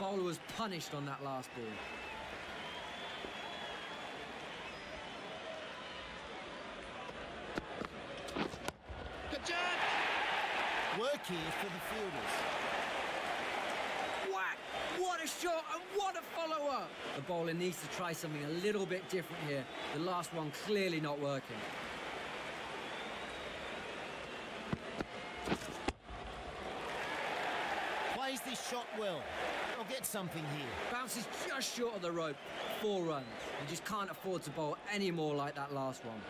bowler was punished on that last ball. Good Work here for the fielders. Whack! What a shot and what a follow-up! The bowler needs to try something a little bit different here. The last one clearly not working. Plays this shot well. I'll get something here. Bounces just short of the rope. Four runs. You just can't afford to bowl any more like that last one.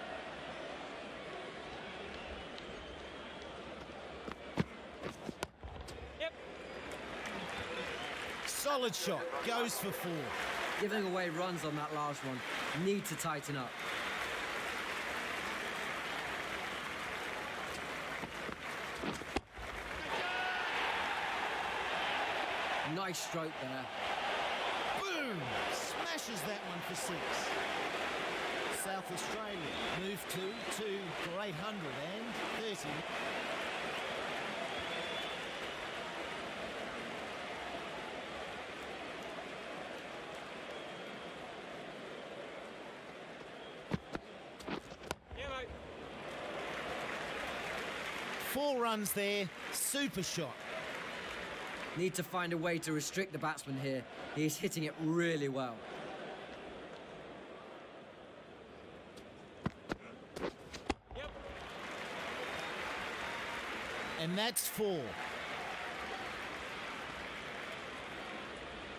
Solid shot. Goes for four. Giving away runs on that last one. Need to tighten up. Nice stroke there. Boom! Smashes that one for six. South Australia move to for 830. Four runs there, super shot. Need to find a way to restrict the batsman here. He is hitting it really well. And that's four.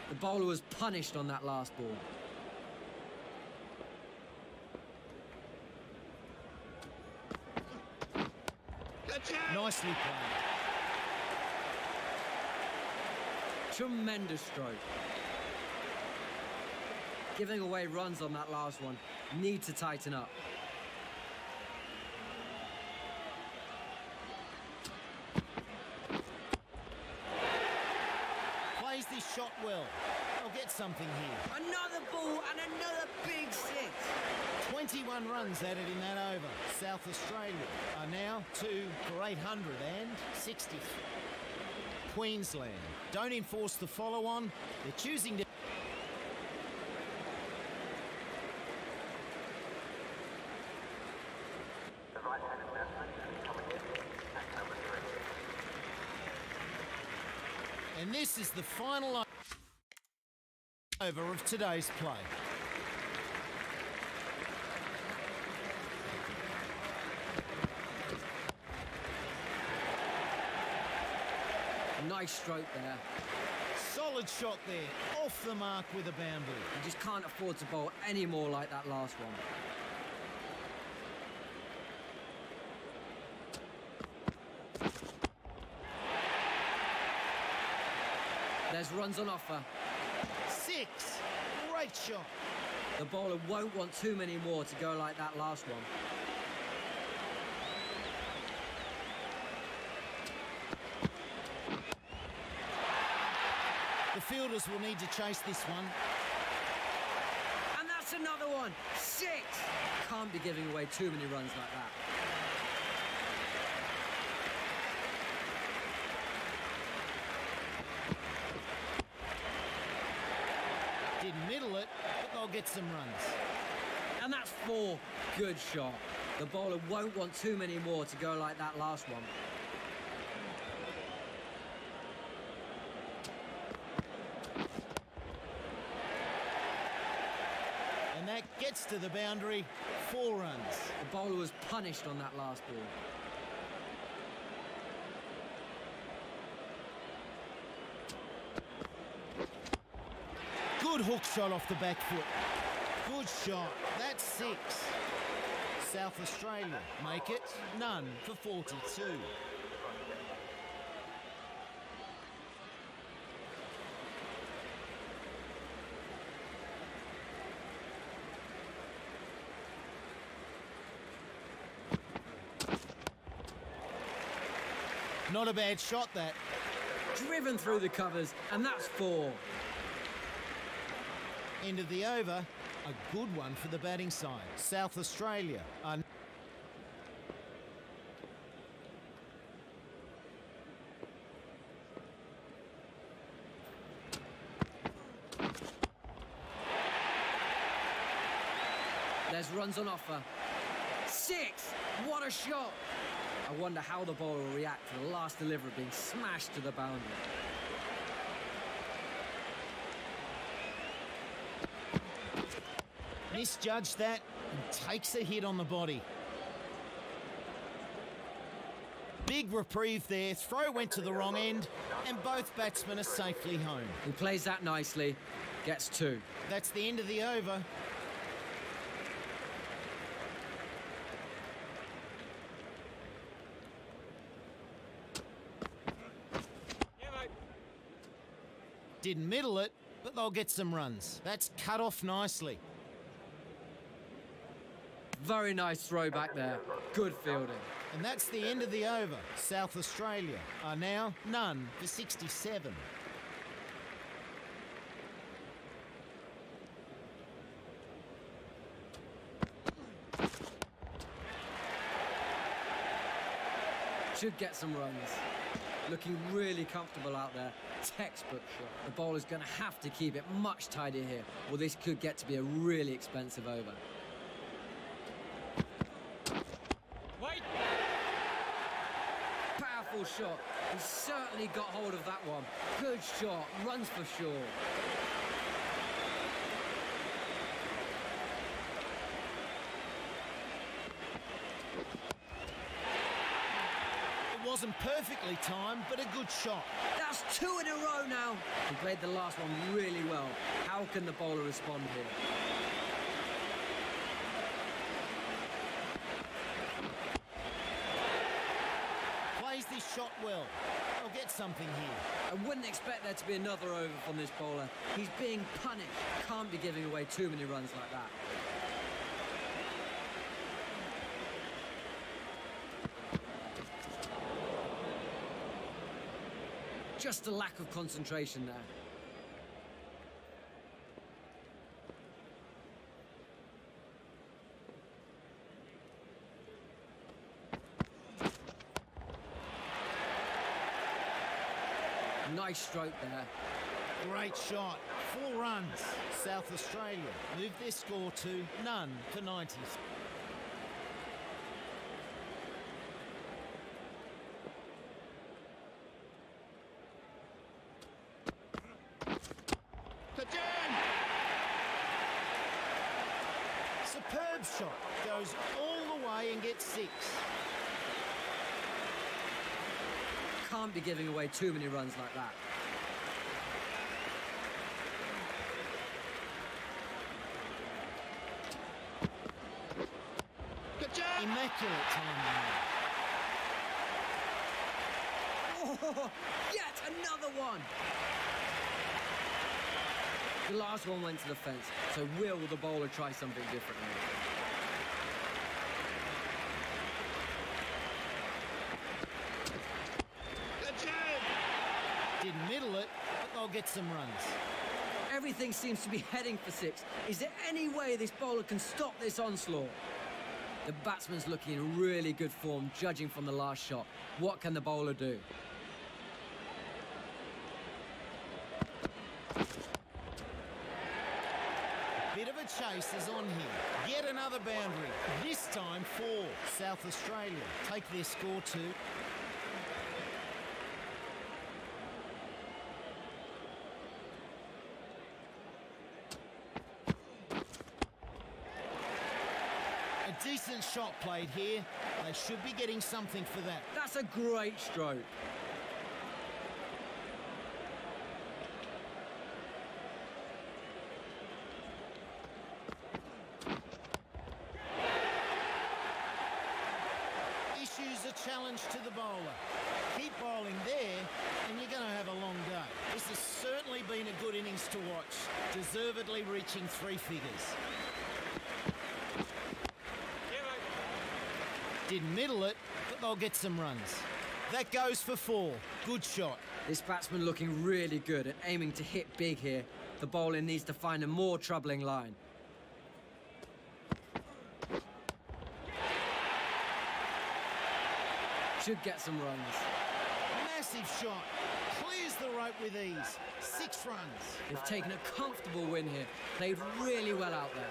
The bowler was punished on that last ball. Nicely played. Tremendous stroke. Giving away runs on that last one. Need to tighten up. Plays this shot well. I'll get something here. Another ball and another big six. 21 runs added in that over. South Australia are now two for 860. Queensland don't enforce the follow on. They're choosing to. And this is the final over of today's play. Nice stroke there. Solid shot there, off the mark with a boundary. You just can't afford to bowl any more like that last one. There's runs on offer. Six, great shot. The bowler won't want too many more to go like that last one. Fielders will need to chase this one. And that's another one. Six. Can't be giving away too many runs like that. Didn't middle it, but they'll get some runs. And that's four. Good shot. The bowler won't want too many more to go like that last one. Gets to the boundary. Four runs. The bowler was punished on that last ball. Good hook shot off the back foot. Good shot. That's six. South Australia make it none for 42. Not a bad shot, that. Driven through the covers, and that's four. End of the over. A good one for the batting side. South Australia There's runs on offer. Six! What a shot! I wonder how the bowler will react to the last delivery being smashed to the boundary. Misjudged that and takes a hit on the body. Big reprieve there. Throw went to the wrong end, and both batsmen are safely home. He plays that nicely, gets two. That's the end of the over. Didn't middle it, but they'll get some runs. That's cut off nicely. Very nice throw back there. Good fielding. And that's the end of the over. South Australia are now none for 67. Should get some runs. Looking really comfortable out there. Textbook shot. The bowler's going to have to keep it much tidier here, or this could get to be a really expensive over. Wait! Powerful shot. He certainly got hold of that one. Good shot. Runs for sure. It wasn't perfectly timed, but a good shot. That's two in a row now. He played the last one really well. How can the bowler respond here? Plays this shot well. They'll get something here. I wouldn't expect there to be another over from this bowler. He's being punished. Can't be giving away too many runs like that. Just a lack of concentration there. Nice stroke there. Great shot. Four runs. South Australia move their score to none for 90. Superb shot. Goes all the way and gets six. Can't be giving away too many runs like that. Immaculate timing. Oh, yet another one! The last one went to the fence, so will the bowler try something different now? Didn't middle it, but they'll get some runs. Everything seems to be heading for six. Is there any way this bowler can stop this onslaught? The batsman's looking in really good form, judging from the last shot. What can the bowler do? Bit of a chase is on here. Yet another boundary. This time for South Australia. Take their score to A decent shot played here. They should be getting something for that. That's a great stroke. Issues a challenge to the bowler. Keep bowling there, and you're going to have a long day. This has certainly been a good innings to watch, deservedly reaching three figures. Didn't middle it, but they'll get some runs. That goes for four. Good shot. This batsman looking really good and aiming to hit big here. The bowler needs to find a more troubling line. Should get some runs. Massive shot. The rope with ease. Six runs. They've taken a comfortable win here. Played really well out there.